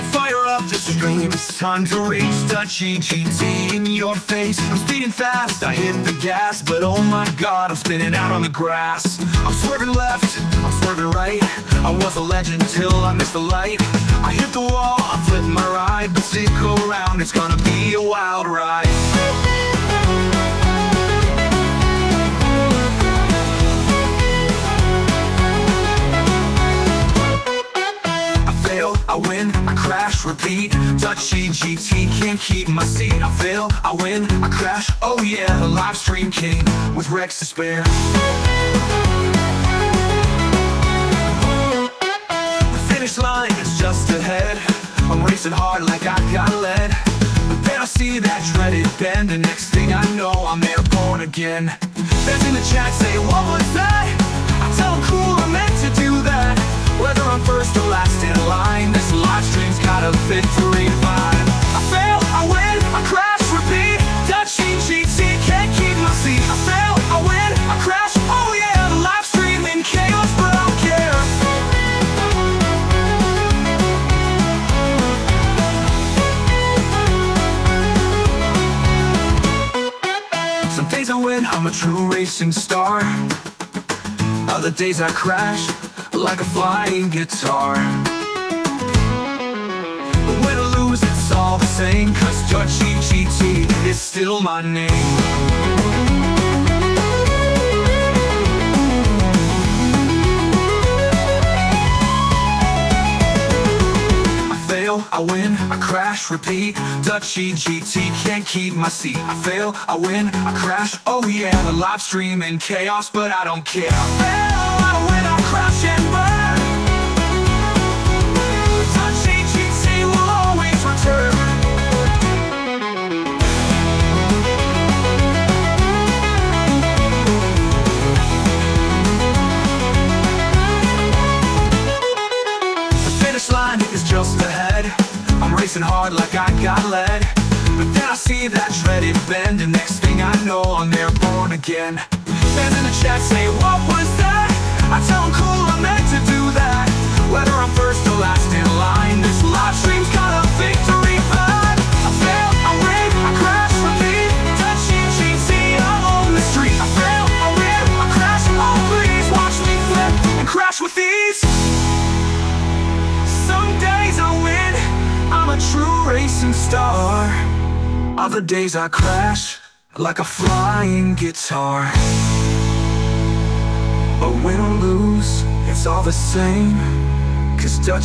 I fire up the stream It's time to reach the GGT in your face. I'm speeding fast, I hit the gas But oh my god, I'm spinning out on the grass. I'm swerving left, I'm swerving right. I was a legend till I missed the light. I hit the wall, I flip my ride But stick around, it's gonna be a wild ride I win, I crash, repeat. Dutchie GT, can't keep my seat. I fail, I win, I crash, oh yeah The live stream king, with Rex to spare. The finish line is just ahead. I'm racing hard like I got lead. But then I see that dreaded bend And next thing I know, I'm airborne again. Fans in the chat say, what was that? I tell them cool, I I win, I'm a true racing star. Other days I crash like a flying guitar. Win or lose, it's all the same Cause Dutchie GT is still my name. I fail, I win, I crash, repeat. Dutchie GT can't keep my seat. I fail, I win, I crash, oh yeah The live stream in chaos, but I don't care. I fail, I win, I crash and burn. Dutchie GT will always return. The finish line is just ahead racing hard like I got lead But then I see that dreaded bend And next thing I know I'm there born again Fans in the chat say, what was that? I tell racing star. Other days I crash, like a flying guitar. But win or lose, it's all the same Cause Dutch